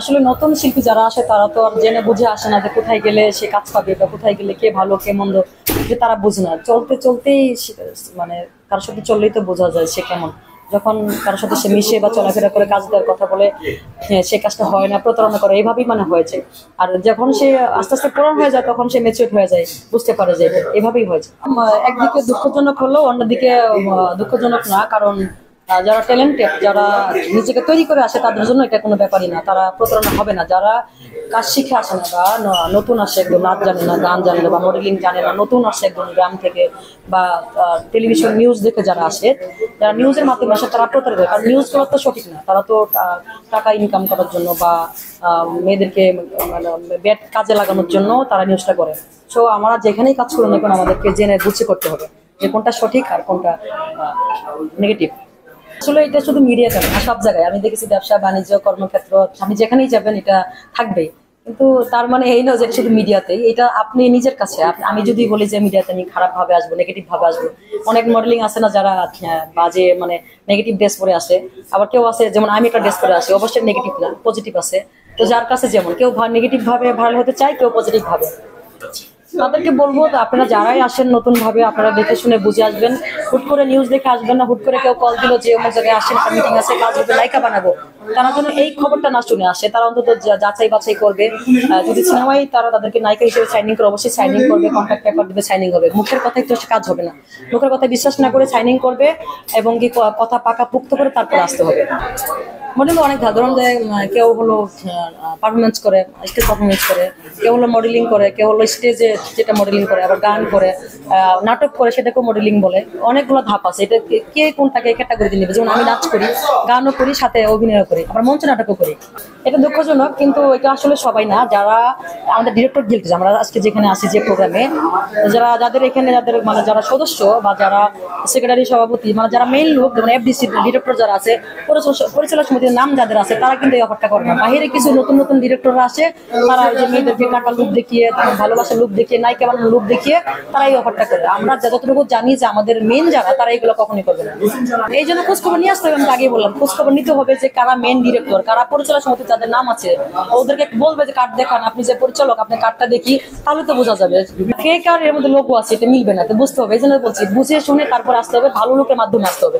আসলে নতুন শিল্পী যারা আসে তারা তো আর জেনে বুঝে আসে না যে কোথায় গেলে সে কাজ পাবে বা কোথায় গেলে কে ভালো কে মন্দ যে তারা বুঝে না। চলতে চলতেই মানে কারোর সাথে চললেই তো বোঝা যায় সে কেমন। যখন কারোর সাথে সে মিশে বা চলাফেরা করে কাজ দেওয়ার কথা বলে হ্যাঁ, সে কাজটা হয় না প্রতারণা করে এইভাবেই মানে হয়েছে। আর যখন সে আস্তে আস্তে পুরান হয়ে যায় তখন সে মেচুর হয়ে যায় বুঝতে পারে যে এভাবেই হয়েছে। একদিকে দুঃখজনক হলেও অন্যদিকে দুঃখজনক না কারণ যারা ট্যালেন্টেড যারা নিজেকে তৈরি করে আসে, তাদের জন্য এটা কোনো ব্যাপারই না। তারা প্রতারণা হবে না। যারা কাজ শিখে আসে না বা নতুন আসে, একদম নাচ জানে না, গান জানে না বা মডেলিং জানে না, নতুন আসে একদম গ্রাম থেকে বা টেলিভিশন নিউজ দেখে যারা আসে, যারা নিউজের মাধ্যমে আসে, তারা প্রতারিত কারণ নিউজগুলো তো সঠিক না। তারা তো টাকা ইনকাম করার জন্য বা মেয়েদেরকে মানে ব্যাট কাজে লাগানোর জন্য তারা নিউজটা করে। সো আমরা যেখানেই কাজ করি না কেন, আমাদেরকে জেনে বুঝে করতে হবে যে কোনটা সঠিক আর কোনটা নেগেটিভ আসলে এটা শুধু মিডিয়া না সব জায়গায়। আমি দেখেছি ব্যবসা, বাণিজ্য, কর্মক্ষেত্র, আপনি যেখানেই যাবেন, এটা থাকবেই। কিন্তু তার মানে এই নয় যে শুধু মিডিয়াতেই এটা আপনি নিজের কাছে আমি যদি বলি যে মিডিয়াতে আমি খারাপ ভাবে আসব নেগেটিভ ভাবে আসব, অনেক মডেলিং আছে না যারা বাজে মানে নেগেটিভ ড্রেস পরে আসে। আবার কেউ আছে, যেমন আমি একটা ড্রেস পরে আসি, অবশ্যই নেগেটিভ না পজিটিভ আছে। তো যার কাছে যেমন, কেউ নেগেটিভ ভাবে ভালো হতে চায়, কেউ পজিটিভ ভাবে। তাদেরকে বলব আপনারা যারাই আসেন নতুন ভাবে আপনারা দেখে শুনে বুঝে আসবেন। হুট করে নিউজ দেখে আসবেন না, হুট করে কেউ কল দিল যে অমুক জায়গায় আসেন মিটিং আছে, কাজ হবে, লাইকা বানাবো। তারা যেন এই খবরটা না শুনে আসে, তারা অন্তত যাচাই বাছাই করবে। যদি সিনেমায় তারা তাদেরকে নায়িকা হিসেবে সাইনিং করে, অবশ্যই সাইনিং করবে কন্ট্যাক্ট পেপার দেবে সাইনিং হবে। মুখের কথায় তো কাজ হবে না। মুখের কথা বিশ্বাস না করে সাইনিং করবে এবং ক- কথা পাকা পুক্ত করে তারপর আসতে হবে। মডেল অনেক ধার ধরুন যে কেউ হলো পারফরমেন্স করে স্টেজ পারফরমেন্স করে, কেউ হলো মডেলিং করে, কেউ হলো স্টেজে যেটা মডেলিং করে, আবার গান করে। নাটক করে সেটাকেও মডেলিং বলে। অনেকগুলো ধাপ আছে। এটা কে- কোনটাকে ক্যাটাগরি নেবে? যেমন আমি নাচ করি, গানও করি, সাথে অভিনয় করি, আবার মঞ্চ নাটকও করি। এটা দুঃখজনক, কিন্তু এটা আসলে সবাই না। যারা আমাদের ডিরেক্টর গিল্ড আমরা আজকে যেখানে আসি যে প্রোগ্রামে যারা, যাদের এখানে যাদের মানে যারা সদস্য বা যারা সেক্রেটারি সভাপতি মানে যারা মেইন লোক, যেমন এফডিসি ডিরেক্টর যারা আছে, পরিচালক- সমিতির নাম যাদের আছে, তারা কিন্তু এই অফারটা করে না। বাইরে কিছু নতুন নতুন ডিরেক্টররা আসে, তারা যে মেয়েদেরকে টাকা লুপ দেখিয়ে তাদের ভালোবাসার লুপ দেখিয়ে নায়িকা বানানোর লুপ দেখিয়ে, তারা এই অফারটা করে। আমরা যতটুকু জানি যে আমাদের মেন যারা, তারা এগুলো কখনই করবে না। এই জন্য খোঁজখবর নিয়ে আসতে হবে, আমি আগে বললাম, খোঁজখবর নিতে হবে যে কারা মেন ডিরেক্টর কারা পরিচালক সমিতি যাদের নাম আছে, ওদেরকে বলবে যে কার্ড দেখান, আপনি যে পরিচালক, আপনি কার্ডটা দেখি, তাহলে তো বোঝা যাবে। কে কার এর মধ্যে লোকও আছে, এটা মিলবে না তো বুঝতে হবে, এই জন্য বলছি, বুঝে শুনে তারপর আসতে হবে, ভালো লোকের মাধ্যমে আসতে হবে।